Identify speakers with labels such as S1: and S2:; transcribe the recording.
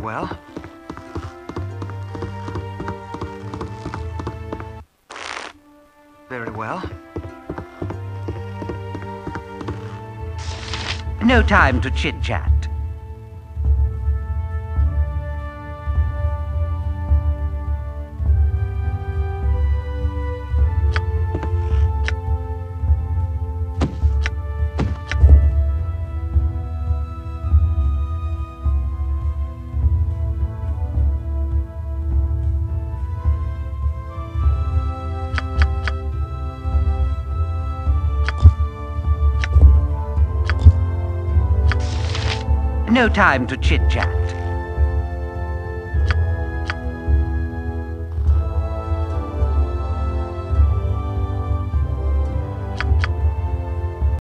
S1: Well. Very well.
S2: No time to chit-chat. No time to chit-chat.